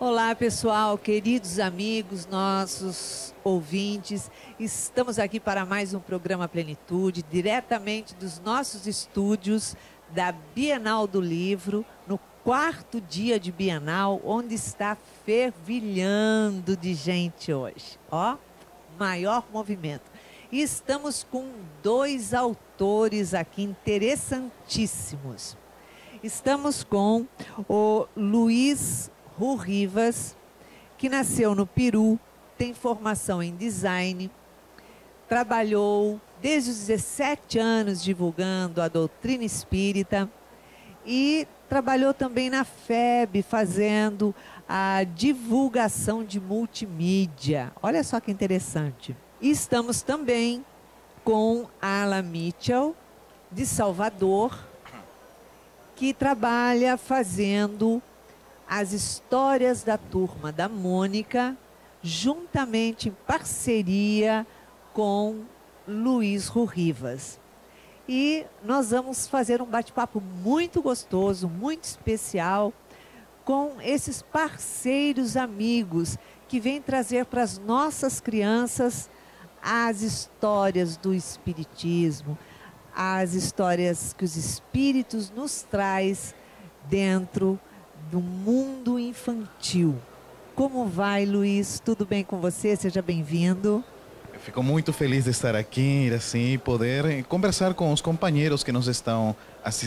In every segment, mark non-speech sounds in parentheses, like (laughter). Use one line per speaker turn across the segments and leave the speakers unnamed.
Olá, pessoal, queridos amigos, nossos ouvintes. Estamos aqui para mais um programa Plenitude, diretamente dos nossos estúdios da Bienal do Livro, no quarto dia de Bienal, onde está fervilhando de gente hoje. Ó, maior movimento. E estamos com dois autores aqui interessantíssimos. Estamos com o Luiz Ru Rivas, que nasceu no Peru, tem formação em design, trabalhou desde os 17 anos divulgando a doutrina espírita e trabalhou também na FEB fazendo a divulgação de multimídia. Olha só que interessante. E estamos também com Ala Mitchell, de Salvador, que trabalha fazendo as histórias da turma da Mônica, juntamente em parceria com Luiz Rurrivas. E nós vamos fazer um bate-papo muito gostoso, muito especial, com esses parceiros amigos que vêm trazer para as nossas crianças as histórias do Espiritismo, as histórias que os Espíritos nos traz dentro do mundo infantil. Como vai, Luiz? Tudo bem com você? Seja bem-vindo.
Fico muito feliz de estar aqui, assim, poder eh, conversar com os companheiros que nos estão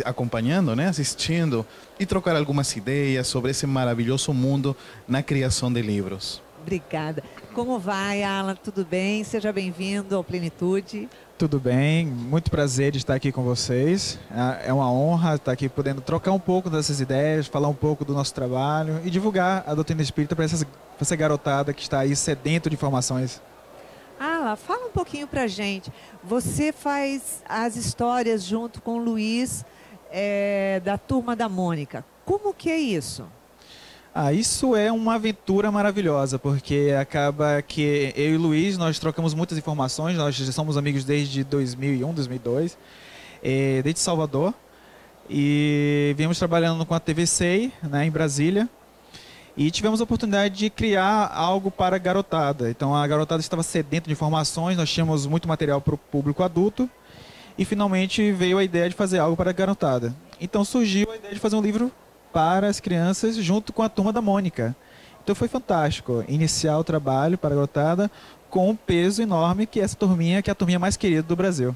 acompanhando, né, assistindo e trocar algumas ideias sobre esse maravilhoso mundo na criação de livros.
Obrigada. Como vai, Alan? Tudo bem? Seja bem-vindo ao Plenitude.
Tudo bem, muito prazer de estar aqui com vocês. É, é uma honra estar aqui podendo trocar um pouco dessas ideias, falar um pouco do nosso trabalho e divulgar a doutrina espírita para essa garotada que está aí sedento de informações.
Ah, fala um pouquinho para gente. Você faz as histórias junto com o Luiz é, da Turma da Mônica. Como que é isso?
Ah, isso é uma aventura maravilhosa, porque acaba que eu e o Luiz, nós trocamos muitas informações, nós já somos amigos desde 2001, 2002, é, desde Salvador, e viemos trabalhando com a TVC, né, em Brasília, e tivemos a oportunidade de criar algo para a garotada. Então a garotada estava sedenta de informações, nós tínhamos muito material para o público adulto, e finalmente veio a ideia de fazer algo para a garotada. Então surgiu a ideia de fazer um livro para as crianças junto com a turma da Mônica. Então foi fantástico iniciar o trabalho para a garotada com um peso enorme que é essa turminha, que é a turminha mais querida do Brasil.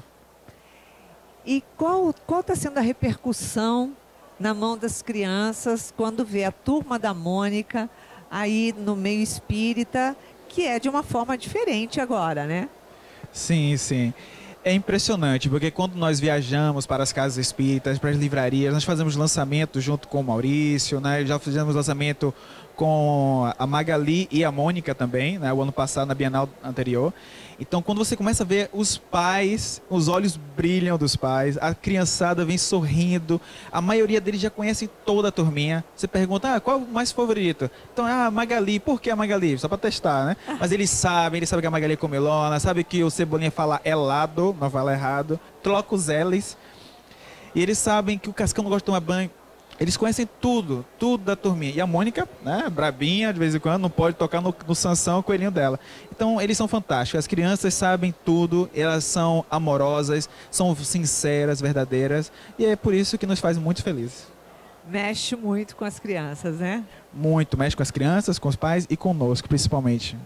E qual está sendo a repercussão na mão das crianças quando vê a turma da Mônica aí no meio espírita, que é de uma forma diferente agora, né?
Sim, sim é impressionante, porque quando nós viajamos para as casas espíritas, para as livrarias, nós fazemos lançamento junto com o Maurício, né? Já fizemos lançamento com a Magali e a Mônica também, né? O ano passado, na Bienal anterior. Então, quando você começa a ver os pais, os olhos brilham dos pais, a criançada vem sorrindo, a maioria deles já conhece toda a turminha. Você pergunta, ah, qual é o mais favorito? Então, ah, Magali, por que a Magali? Só para testar, né? Mas eles sabem, eles sabem que a Magali é comilona, sabe que o Cebolinha fala helado, não fala errado, troca os L's. E eles sabem que o Cascão não gosta de tomar banho. Eles conhecem tudo, tudo da turminha. E a Mônica, né, brabinha, de vez em quando, não pode tocar no, no Sansão, o coelhinho dela. Então, eles são fantásticos. As crianças sabem tudo, elas são amorosas, são sinceras, verdadeiras. E é por isso que nos faz muito felizes.
Mexe muito com as crianças, né?
Muito, mexe com as crianças, com os pais e conosco, principalmente.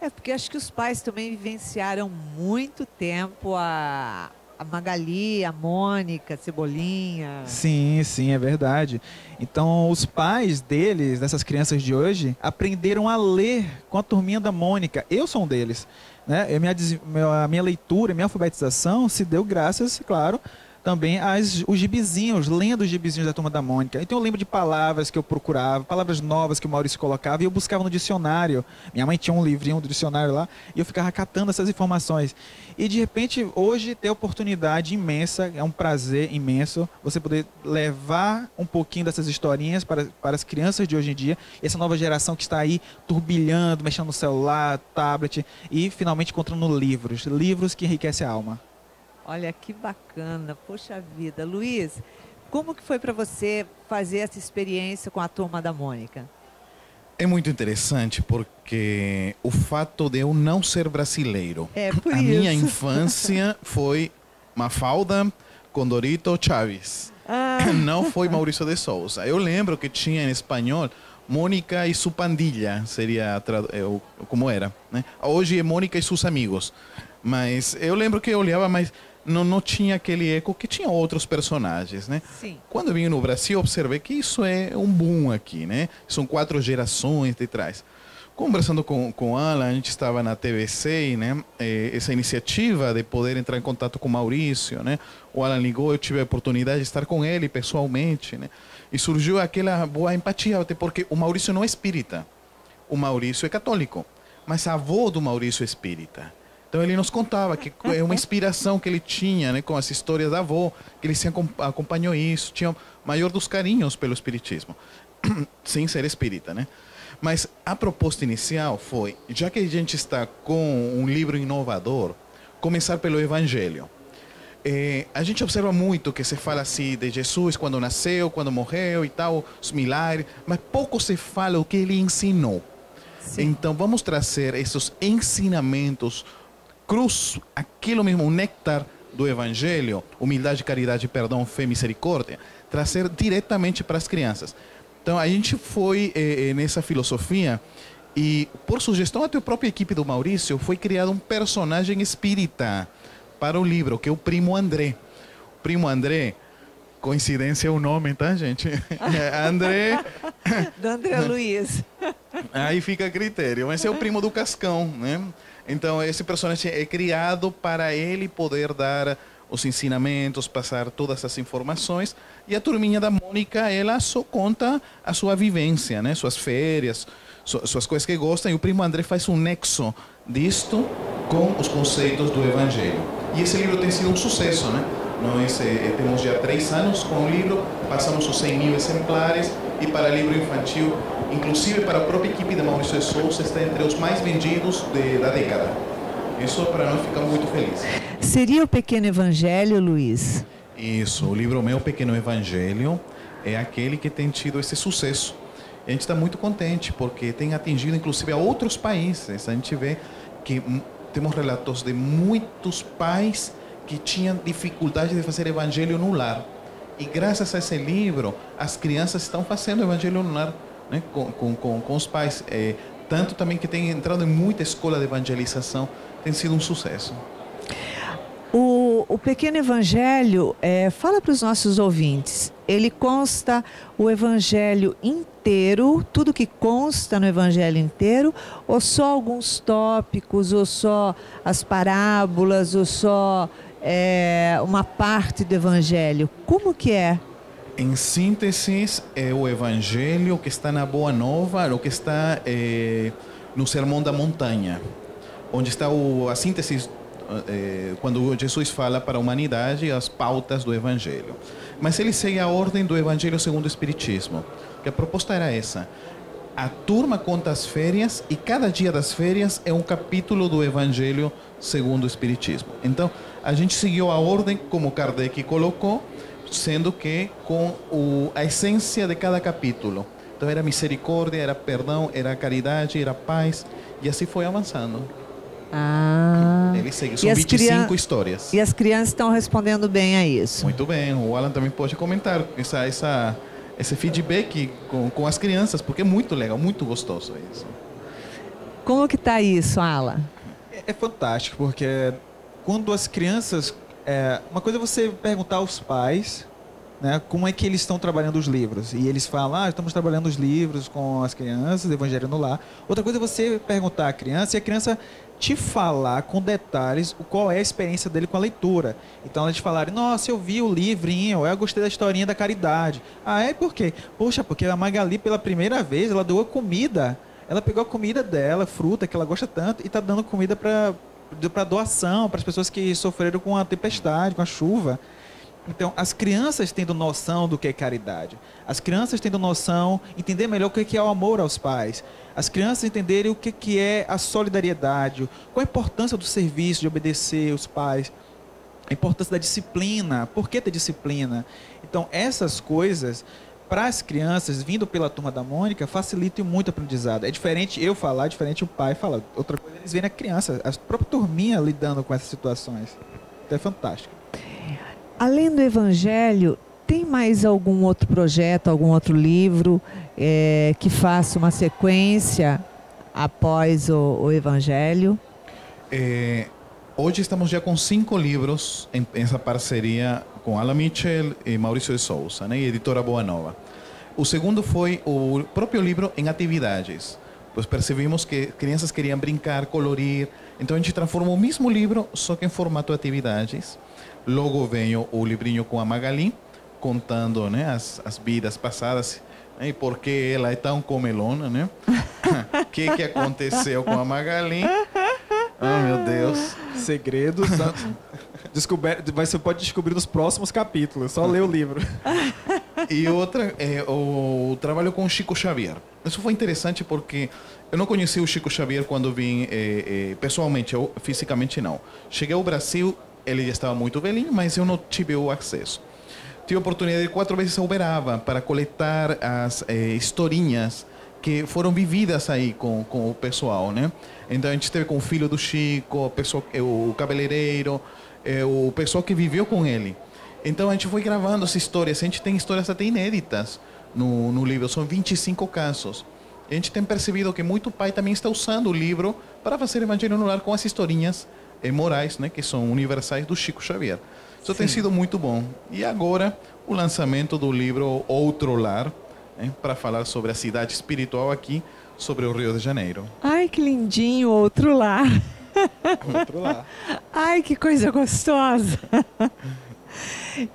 É, porque acho que os pais também vivenciaram muito tempo a, a Magali, a Mônica, a Cebolinha.
Sim, sim, é verdade. Então, os pais deles, dessas crianças de hoje, aprenderam a ler com a turminha da Mônica. Eu sou um deles. Né? Eu, minha, a minha leitura, minha alfabetização se deu graças, claro, também as, os gibizinhos, lendo os gibizinhos da Turma da Mônica. Então eu lembro de palavras que eu procurava, palavras novas que o Maurício colocava e eu buscava no dicionário. Minha mãe tinha um livrinho do dicionário lá e eu ficava catando essas informações. E de repente, hoje, ter oportunidade imensa, é um prazer imenso você poder levar um pouquinho dessas historinhas para, para as crianças de hoje em dia, essa nova geração que está aí turbilhando, mexendo no celular, tablet e finalmente encontrando livros, livros que enriquecem a alma.
Olha que bacana, poxa vida. Luiz, como que foi para você fazer essa experiência com a turma da Mônica?
É muito interessante porque o fato de eu não ser brasileiro.
É por
a
isso.
minha infância (laughs) foi Mafalda, Condorito, Chaves.
Ah, (coughs)
Não foi Maurício de Souza. Eu lembro que tinha em espanhol Mônica e su pandilha, seria é, como era. Né? Hoje é Mônica e seus amigos. Mas eu lembro que eu olhava, mas não, não tinha aquele eco que tinha outros personagens, né?
sim.
Quando eu vim no Brasil, observei que isso é um boom aqui, né? São quatro gerações de trás. Conversando com, com Alan, a gente estava na TVC, né? Eh, essa iniciativa de poder entrar em contato com o Maurício, né? O Alan ligou, eu tive a oportunidade de estar com ele pessoalmente, né? E surgiu aquela boa empatia, até porque o Maurício não é espírita. O Maurício é católico, mas a avó do Maurício é espírita. Então ele nos contava que é uma inspiração que ele tinha, né, com as histórias da avó, que ele se acom- acompanhou isso, tinha maior dos carinhos pelo espiritismo, (clears throat) sem ser espírita, né? Mas a proposta inicial foi, já que a gente está com um livro inovador, começar pelo Evangelho. Eh, a gente observa muito que se fala assim de Jesus quando nasceu, quando morreu e tal, os milagres, mas pouco se fala o que ele ensinou.
sim.
Então vamos trazer esses ensinamentos cruz, aquilo mesmo, o néctar do Evangelho, humildade, caridade, perdão, fé, misericórdia, trazer diretamente para as crianças. Então a gente foi eh, eh, nessa filosofia e por sugestão até a própria equipe do Maurício foi criado um personagem espírita para o livro, que é o Primo André. O Primo André, coincidência é o nome, tá, gente? (laughs) André
Do André Luiz.
Aí fica a critério. Mas é o primo do Cascão, né? Então, esse personagem é criado para ele poder dar os ensinamentos, passar todas as informações. E a turminha da Mônica, ela só conta a sua vivência, né? Suas férias, su- suas coisas que gostam. E o primo André faz um nexo disto com os conceitos do Evangelho. E esse livro tem sido um sucesso, né? Nós eh, temos já três anos com o livro, passamos os 100 mil exemplares e para livro infantil, inclusive para a própria equipe de Maurício de Souza, está entre os mais vendidos de- da década. Isso para nós fica muito feliz.
Seria o Pequeno Evangelho, Luiz?
Isso, o livro meu, Pequeno Evangelho, é aquele que tem tido esse sucesso. A gente está muito contente, porque tem atingido inclusive a outros países. A gente vê que hum, temos relatos de muitos pais que tinham dificuldade de fazer evangelho no lar. E graças a esse livro, as crianças estão fazendo evangelho no lar né, com, com, com, com os pais. É, tanto também que tem entrado em muita escola de evangelização, tem sido um sucesso.
O, o Pequeno Evangelho, é, fala para os nossos ouvintes, ele consta o Evangelho inteiro, tudo que consta no Evangelho inteiro, ou só alguns tópicos, ou só as parábolas, ou só é, uma parte do Evangelho? Como que é?
Em síntese, é o Evangelho que está na Boa Nova, o que está eh, no Sermão da Montanha, onde está o, a síntese eh, quando Jesus fala para a humanidade as pautas do Evangelho. Mas ele segue a ordem do Evangelho segundo o Espiritismo, que a proposta era essa. A turma conta as férias e cada dia das férias é um capítulo do Evangelho segundo o Espiritismo. Então, a gente seguiu a ordem como Kardec colocou, sendo que com o, a essência de cada capítulo. Então, era misericórdia, era perdão, era caridade, era paz, e assim foi avançando.
Ah,
Ele segue, são
as
25
crian-
histórias.
e as crianças estão respondendo bem a isso.
Muito bem, o Alan também pode comentar essa, essa, esse feedback com, com as crianças, porque é muito legal, muito gostoso isso.
Como que está isso, Ala?
É, é fantástico, porque quando as crianças. É, uma coisa é você perguntar aos pais né, como é que eles estão trabalhando os livros. E eles falam, ah, estamos trabalhando os livros com as crianças, Evangelho no Lar. Outra coisa é você perguntar à criança e a criança te falar com detalhes qual é a experiência dele com a leitura. Então eles falarem, nossa, eu vi o livrinho, eu gostei da historinha da caridade. Ah, é por quê? Poxa, porque a Magali pela primeira vez ela doou comida. Ela pegou a comida dela, fruta que ela gosta tanto, e está dando comida para para doação para as pessoas que sofreram com a tempestade, com a chuva. Então, as crianças tendo noção do que é caridade, as crianças tendo noção, entender melhor o que é o amor aos pais, as crianças entenderem o que é a solidariedade, qual a importância do serviço, de obedecer os pais, a importância da disciplina, por que ter disciplina. Então, essas coisas, para as crianças, vindo pela turma da Mônica, facilita muito o aprendizado. É diferente eu falar, é diferente o pai falar. Outra coisa, eles verem a criança, a própria turminha lidando com essas situações. Então é fantástico.
Além do Evangelho, tem mais algum outro projeto, algum outro livro é, que faça uma sequência após o, o Evangelho?
É, hoje estamos já com cinco livros em essa parceria com Alan Mitchell e Maurício de Souza, né, e editora Boa Nova. O segundo foi o próprio livro em atividades. Pois percebimos que crianças queriam brincar, colorir, então a gente transformou o mesmo livro, só que em formato de atividades. Logo veio o livrinho com a Magali, contando né, as, as vidas passadas né, e por que ela é tão comelona, né? O (laughs) que, que aconteceu com a Magali? Oh, meu Deus.
Segredos. Descober... Você pode descobrir nos próximos capítulos, só ler o livro. (laughs)
E outra é o trabalho com Chico Xavier. Isso foi interessante porque eu não conheci o Chico Xavier quando vim é, é, pessoalmente, eu, fisicamente não. Cheguei ao Brasil, ele já estava muito velhinho, mas eu não tive o acesso. Tive a oportunidade de quatro vezes a Uberaba para coletar as é, historinhas que foram vividas aí com, com o pessoal, né? Então a gente esteve com o filho do Chico, o, pessoal, o cabeleireiro, o pessoal que viveu com ele. Então a gente foi gravando as histórias. A gente tem histórias até inéditas no, no livro, são 25 casos. A gente tem percebido que muito pai também está usando o livro para fazer Evangelho no Lar com as historinhas eh, morais, né, que são universais do Chico Xavier. Isso Sim. tem sido muito bom. E agora o lançamento do livro Outro Lar, né, para falar sobre a cidade espiritual aqui, sobre o Rio de Janeiro.
Ai, que lindinho, Outro Lar.
outro Lar. (laughs)
Ai, que coisa gostosa. (laughs)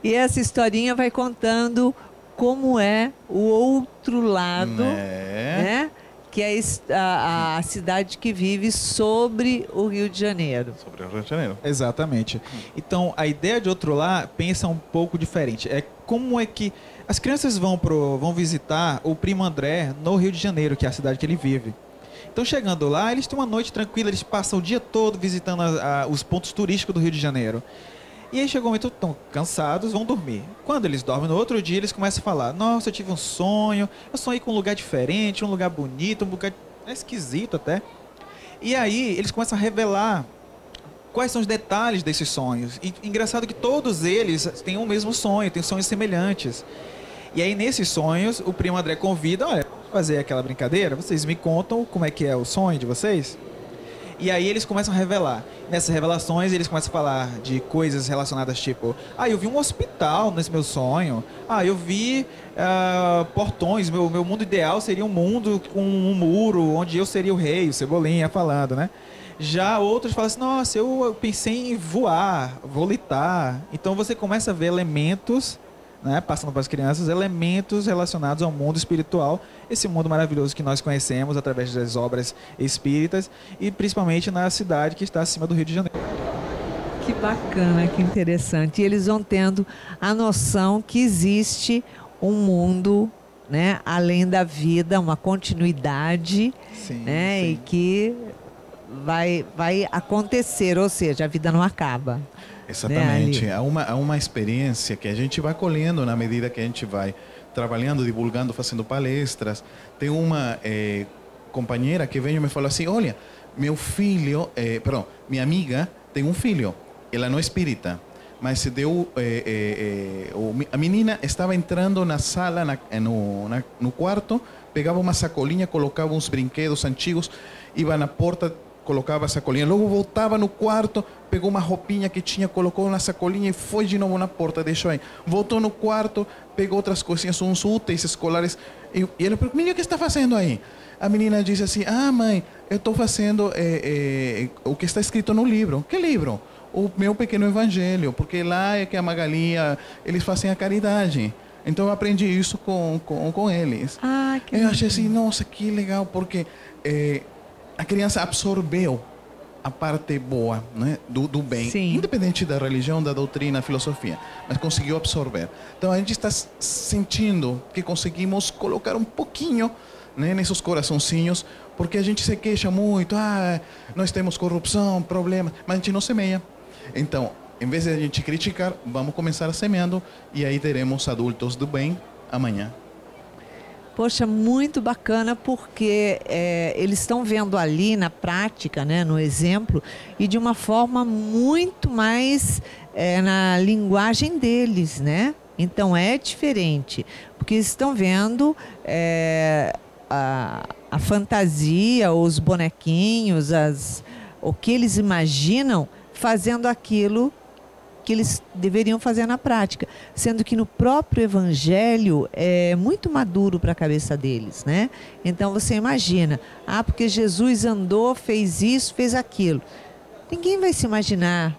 E essa historinha vai contando como é o outro lado, né? né? Que é a, a, cidade que vive sobre o Rio de Janeiro.
Sobre o Rio de Janeiro.
Exatamente. Então, a ideia de outro lá pensa um pouco diferente. É como é que as crianças vão, pro, vão visitar o primo André no Rio de Janeiro, que é a cidade que ele vive. Então, chegando lá, eles têm uma noite tranquila, eles passam o dia todo visitando a, a, os pontos turísticos do Rio de Janeiro. E aí chegou um momento, estão cansados, vão dormir. Quando eles dormem, no outro dia eles começam a falar: Nossa, eu tive um sonho, eu sonhei com um lugar diferente, um lugar bonito, um lugar esquisito até. E aí eles começam a revelar quais são os detalhes desses sonhos. E engraçado que todos eles têm o mesmo sonho, têm sonhos semelhantes. E aí nesses sonhos, o primo André convida: Olha, fazer aquela brincadeira? Vocês me contam como é que é o sonho de vocês? E aí eles começam a revelar. Nessas revelações, eles começam a falar de coisas relacionadas tipo: ah, eu vi um hospital nesse meu sonho. Ah, eu vi uh, portões. Meu, meu mundo ideal seria um mundo com um muro onde eu seria o rei, o Cebolinha falando, né? Já outros falam assim: nossa, eu pensei em voar, volitar. Então você começa a ver elementos né, passando para as crianças elementos relacionados ao mundo espiritual, esse mundo maravilhoso que nós conhecemos através das obras espíritas e principalmente na cidade que está acima do Rio de Janeiro.
Que bacana, que interessante. E eles vão tendo a noção que existe um mundo né, além da vida, uma continuidade, sim, né, sim. e que vai, vai acontecer, ou seja, a vida não acaba.
Exatamente. Né, é, uma, é uma experiência que a gente vai colhendo na medida que a gente vai trabalhando, divulgando, fazendo palestras. Tem uma é, companheira que veio e me falou assim: Olha, meu filho, é, perdão, minha amiga tem um filho, ela não é espírita, mas deu. É, a menina estava entrando na sala, na, no, na, no quarto, pegava uma sacolinha, colocava uns brinquedos antigos, ia na porta colocava a sacolinha. Logo voltava no quarto, pegou uma roupinha que tinha, colocou na sacolinha e foi de novo na porta, deixou aí. Voltou no quarto, pegou outras coisinhas, uns úteis escolares. E, e ele perguntou, menino, o que está fazendo aí? A menina disse assim, ah, mãe, eu estou fazendo é, é, o que está escrito no livro. Que livro? O meu pequeno evangelho, porque lá é que a Magali, eles fazem a caridade. Então eu aprendi isso com, com, com eles.
Ah, que
eu achei assim, nossa, que legal, porque é, a criança absorveu a parte boa né, do, do bem, Sim. independente da religião, da doutrina, da filosofia, mas conseguiu absorver. Então a gente está sentindo que conseguimos colocar um pouquinho né, nesses coraçãozinhos, porque a gente se queixa muito, ah, nós temos corrupção, problemas, mas a gente não semeia. Então, em vez de a gente criticar, vamos começar semeando e aí teremos adultos do bem amanhã.
Poxa, muito bacana porque é, eles estão vendo ali na prática, né, no exemplo, e de uma forma muito mais é, na linguagem deles, né? Então é diferente, porque estão vendo é, a, a fantasia, os bonequinhos, as, o que eles imaginam fazendo aquilo que eles deveriam fazer na prática, sendo que no próprio evangelho é muito maduro para a cabeça deles, né? Então você imagina, ah, porque Jesus andou, fez isso, fez aquilo. Ninguém vai se imaginar,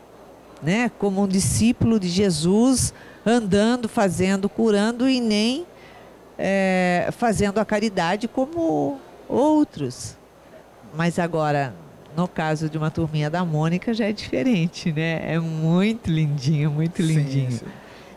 né, como um discípulo de Jesus andando, fazendo, curando e nem é, fazendo a caridade como outros. Mas agora no caso de uma turminha da Mônica já é diferente, né? É muito lindinho, muito lindinho. Sim, sim.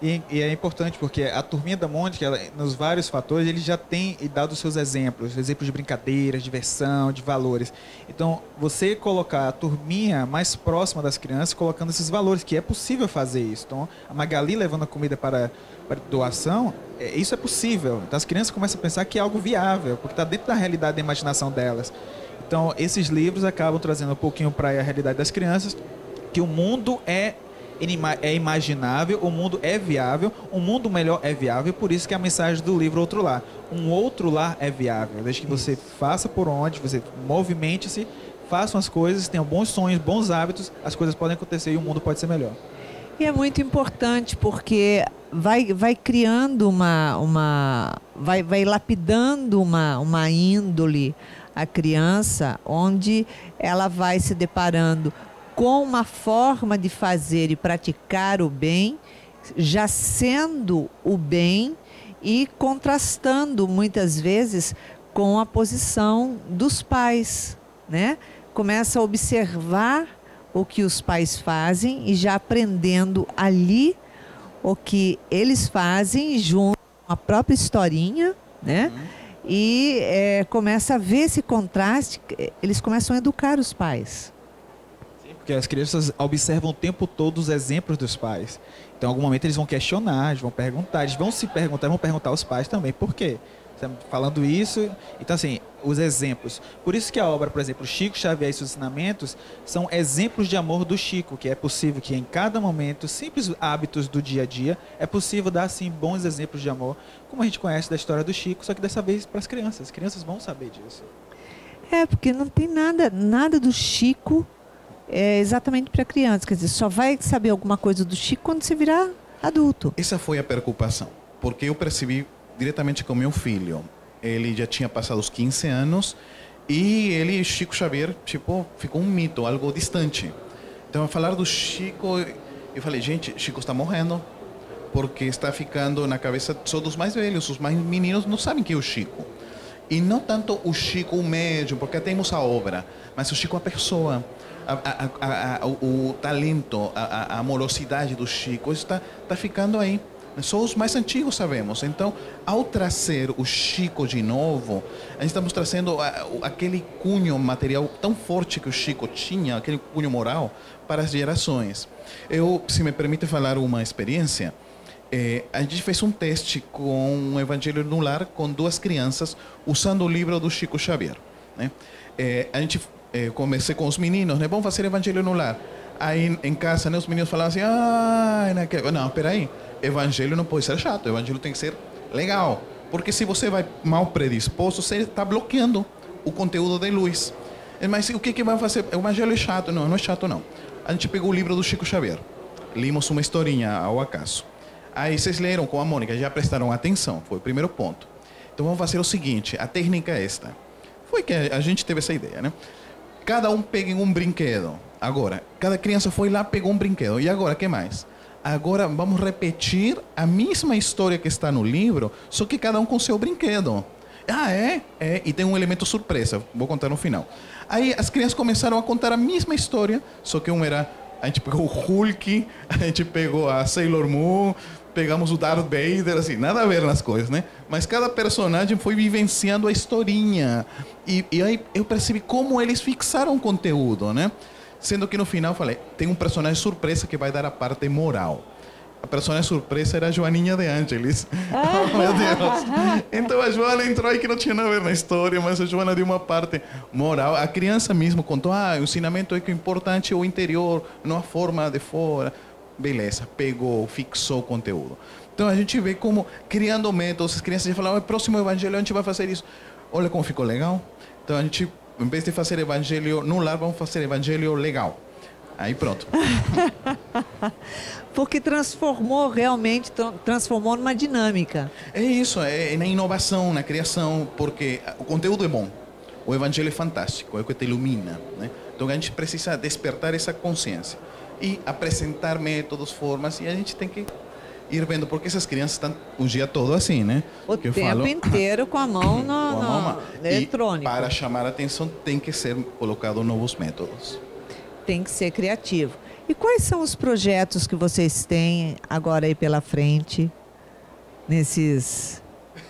E, e, é importante porque a turminha da Mônica, ela, nos vários fatores, ele já tem dado seus exemplos, exemplos de brincadeiras, diversão, de valores. Então, você colocar a turminha mais próxima das crianças, colocando esses valores, que é possível fazer isso. Então, a Magali levando a comida para, para doação, é, isso é possível. Então, as crianças começam a pensar que é algo viável, porque está dentro da realidade da imaginação delas. Então, esses livros acabam trazendo um pouquinho para a realidade das crianças que o mundo é é imaginável, o mundo é viável, um mundo melhor é viável, por isso que a mensagem do livro Outro Lar. Um outro lar é viável, desde que você faça por onde, você movimente-se, faça as coisas, tenha bons sonhos, bons hábitos, as coisas podem acontecer e o mundo pode ser melhor.
E é muito importante porque vai, vai criando uma, uma vai, vai lapidando uma, uma índole, a criança, onde ela vai se deparando com uma forma de fazer e praticar o bem, já sendo o bem e contrastando muitas vezes com a posição dos pais, né? Começa a observar o que os pais fazem e já aprendendo ali o que eles fazem junto com a própria historinha, né? Uhum e é, começa a ver esse contraste, eles começam a educar os pais.
Sim, porque as crianças observam o tempo todo os exemplos dos pais. Então, em algum momento, eles vão questionar, eles vão perguntar, eles vão se perguntar, vão perguntar aos pais também por quê falando isso. Então, assim, os exemplos. Por isso que a obra, por exemplo, Chico Xavier e seus ensinamentos são exemplos de amor do Chico, que é possível que em cada momento, simples hábitos do dia a dia, é possível dar, assim, bons exemplos de amor, como a gente conhece da história do Chico, só que dessa vez para as crianças. As crianças vão saber disso.
É, porque não tem nada, nada do Chico é, exatamente para crianças. Quer dizer, só vai saber alguma coisa do Chico quando você virar adulto.
Essa foi a preocupação, porque eu percebi diretamente com meu filho. Ele já tinha passado os 15 anos e ele, Chico Xavier, tipo, ficou um mito, algo distante. Então, a falar do Chico, eu falei, gente, Chico está morrendo porque está ficando na cabeça só dos mais velhos. Os mais meninos não sabem quem é o Chico. E não tanto o Chico, o médium, porque temos a obra, mas o Chico, a pessoa, a, a, a, o, o, talento, a, amorosidade do Chico, está, está ficando aí. Só os mais antigos sabemos. Então, ao trazer o Chico de novo, estamos trazendo aquele cunho material tão forte que o Chico tinha, aquele cunho moral, para as gerações. Eu, se me permite falar uma experiência, eh, a gente fez um teste com um Evangelho no Lar com duas crianças, usando o livro do Chico Xavier. Né? A gente comecei com os meninos, né? vamos fazer Evangelho no Lar. Aí em casa, né, os meninos falavam assim: ah, não, peraí evangelho não pode ser chato, evangelho tem que ser legal. Porque se você vai mal predisposto, você está bloqueando o conteúdo de luz. Mas o que, que vai fazer? O evangelho é chato? Não, não é chato não. A gente pegou o livro do Chico Xavier. Limos uma historinha ao acaso. Aí vocês leram com a Mônica, já prestaram atenção. Foi o primeiro ponto. Então vamos fazer o seguinte, a técnica é esta. Foi que a gente teve essa ideia, né? Cada um pega um brinquedo. Agora, cada criança foi lá, pegou um brinquedo. E agora, que mais? Agora vamos repetir a mesma história que está no livro, só que cada um com seu brinquedo. Ah, é? É, e tem um elemento surpresa, vou contar no final. Aí as crianças começaram a contar a mesma história, só que um era. A gente pegou o Hulk, a gente pegou a Sailor Moon, pegamos o Darth Vader, assim, nada a ver nas coisas, né? Mas cada personagem foi vivenciando a historinha. E, e aí eu percebi como eles fixaram o conteúdo, né? Sendo que no final falei, tem um personagem surpresa que vai dar a parte moral. a personagem surpresa era a Joaninha de Ângeles. (laughs) oh, meu Deus. Então a Joana entrou aí que não tinha nada a ver na história, mas a Joana deu uma parte moral. A criança mesmo contou, ah, o ensinamento é que o importante é o interior, não a forma de fora. Beleza, pegou, fixou o conteúdo. Então a gente vê como, criando métodos, as crianças já falavam, o próximo evangelho a gente vai fazer isso. Olha como ficou legal. Então a gente, em vez de fazer evangelho no lar, vamos fazer evangelho legal. Aí pronto. (laughs)
Porque transformou realmente, transformou numa dinâmica.
É isso, é, é na inovação, na criação, porque o conteúdo é bom. O evangelho é fantástico, é o que te ilumina. Né? Então a gente precisa despertar essa consciência e apresentar métodos, formas, e a gente tem que ir vendo, porque essas crianças estão o dia todo assim, né?
O que tempo falo... inteiro com a mão no, (clears throat) com a mão, no eletrônico.
para chamar a atenção tem que ser colocado novos métodos
tem que ser criativo. E quais são os projetos que vocês têm agora aí pela frente, nesses.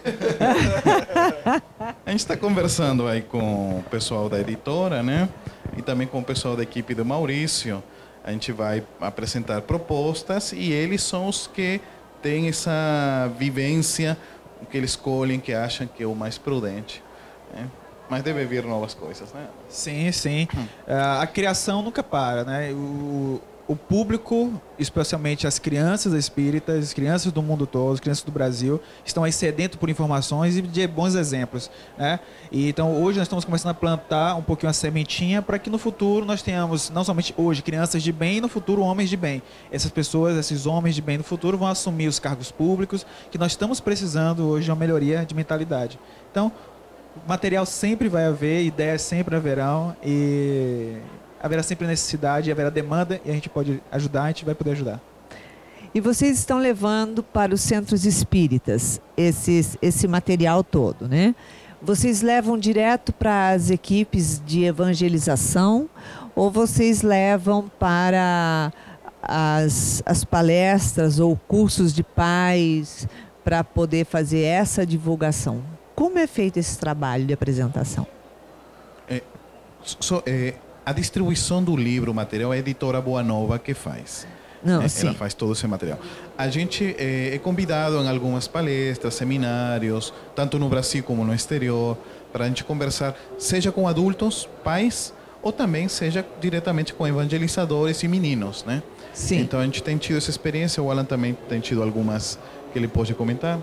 (laughs)
a gente está conversando aí com o pessoal da editora, né? E também com o pessoal da equipe do Maurício. A gente vai apresentar propostas e eles são os que têm essa vivência, que eles escolhem, que acham que é o mais prudente. Né? Mas deve vir novas coisas, né?
Sim, sim. Hum. Uh, a criação nunca para, né? O, o público, especialmente as crianças espíritas, as crianças do mundo todo, as crianças do Brasil, estão aí sedentos por informações e de bons exemplos. Né? E, então, hoje nós estamos começando a plantar um pouquinho a sementinha para que no futuro nós tenhamos, não somente hoje, crianças de bem e no futuro homens de bem. Essas pessoas, esses homens de bem no futuro vão assumir os cargos públicos que nós estamos precisando hoje de uma melhoria de mentalidade. Então, material sempre vai haver, ideias sempre haverão e haverá sempre necessidade, haverá demanda e a gente pode ajudar, a gente vai poder ajudar.
E vocês estão levando para os centros espíritas esses, esse material todo, né? Vocês levam direto para as equipes de evangelização ou vocês levam para as, as palestras ou cursos de paz para poder fazer essa divulgação? Como é feito esse trabalho de apresentação?
É, so, é, a distribuição do livro, o material, é a editora Boa Nova que faz.
Não,
é,
sim.
Ela faz todo esse material. A gente é, é, convidado em algumas palestras, seminários, tanto no Brasil como no exterior, para a gente conversar, seja com adultos, pais, ou também seja diretamente com evangelizadores e meninos, né?
Sim.
Então a gente tem tido essa experiência, o Alan também tem tido algumas que ele pode comentar.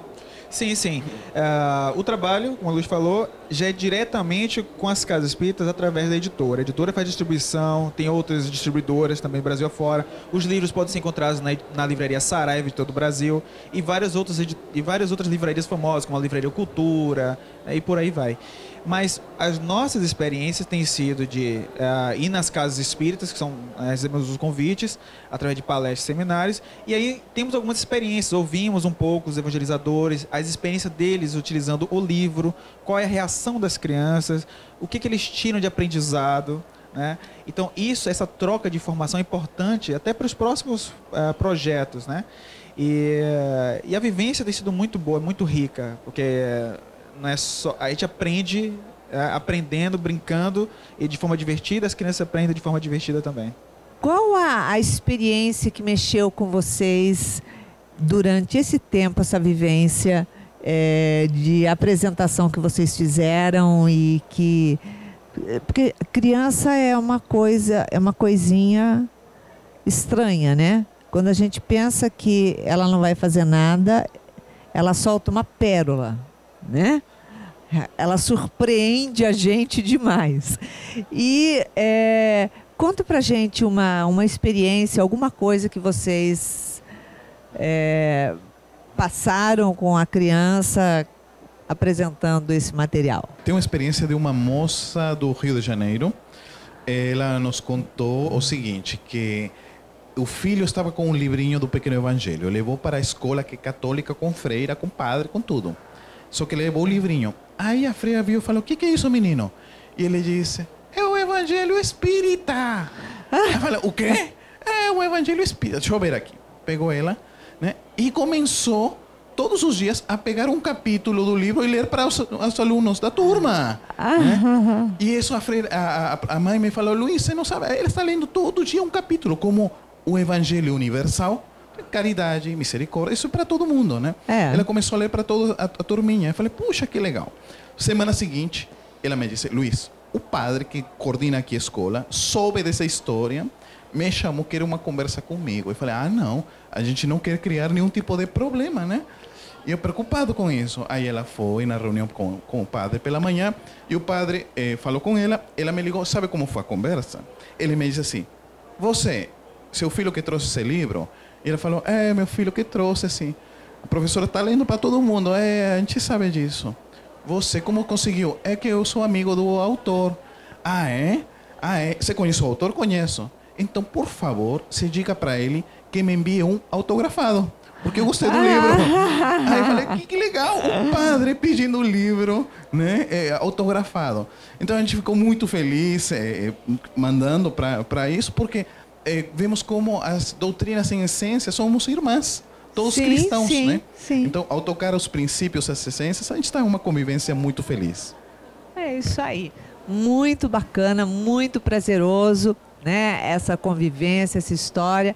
Sim, sim. Uh, o trabalho, como a Luz falou, já é diretamente com as casas espíritas através da editora. A editora faz distribuição, tem outras distribuidoras também Brasil afora. Os livros podem ser encontrados na, na livraria Saraiva de todo o Brasil e várias outras, e várias outras livrarias famosas, como a Livraria Cultura né, e por aí vai. Mas as nossas experiências têm sido de uh, ir nas casas espíritas, que são, uh, recebemos os convites, através de palestras seminários, e aí temos algumas experiências, ouvimos um pouco os evangelizadores, as experiências deles utilizando o livro, qual é a reação das crianças, o que, que eles tiram de aprendizado. Né? Então, isso, essa troca de informação é importante até para os próximos uh, projetos. Né? E, e, a vivência tem sido muito boa, muito rica, porque não é só a gente aprende é, aprendendo, brincando e de forma divertida, as crianças aprendem de forma divertida também.
Qual a, a experiência que mexeu com vocês durante esse tempo, essa vivência é, de apresentação que vocês fizeram e que porque criança é uma coisa, é uma coisinha estranha, né? Quando a gente pensa que ela não vai fazer nada, ela solta uma pérola, né? Ela surpreende a gente demais. E é, conta pra gente uma, uma experiência, alguma coisa que vocês é, passaram com a criança apresentando esse material.
Tem uma experiência de uma moça do Rio de Janeiro. Ela nos contou o seguinte, que o filho estava com um livrinho do Pequeno Evangelho. Levou para a escola que é católica com freira, com padre, com tudo. Só que levou o livrinho. Aí a freira viu e falou: O que, que é isso, menino? E ele disse: É o Evangelho Espírita. Ah. Ela falou: O quê? É o Evangelho Espírita. Deixa eu ver aqui. Pegou ela né? e começou todos os dias a pegar um capítulo do livro e ler para os, os alunos da turma. Ah, né? E isso a, freira, a, a, mãe me falou: Luiz, você não sabe, ele está lendo todo dia um capítulo, como o Evangelho Universal caridade, misericórdia, isso é para todo mundo, né?
É.
Ela começou a ler para toda a, a turminha. Eu falei, puxa, que legal. Semana seguinte, ela me disse, Luiz, o padre que coordena aqui a escola soube dessa história, me chamou, quer uma conversa comigo. Eu falei, ah, não, a gente não quer criar nenhum tipo de problema, né? E eu preocupado com isso. Aí ela foi na reunião com, com o padre pela manhã e o padre eh, falou com ela. Ela me ligou, sabe como foi a conversa? Ele me disse assim: Você, seu filho que trouxe esse livro? E ela falou: É, meu filho que trouxe, assim. A professora está lendo para todo mundo. É, a gente sabe disso. Você como conseguiu? É que eu sou amigo do autor. Ah, é? Ah, é? Você conhece o autor? Conheço. Então, por favor, se diga para ele que me envie um autografado. Porque eu gostei do livro. (laughs) Aí eu falei, que, que legal, o padre pedindo o livro, né, é, autografado. Então a gente ficou muito feliz é, é mandando para isso, porque é, vemos como as doutrinas em essência somos irmãs. Todos
Sim,
cristãos,
sim,
né?
sim.
Então, ao tocar os princípios, as essências, a gente está em uma convivência muito feliz.
É isso aí. Muito bacana, muito prazeroso, né? Essa convivência, essa história.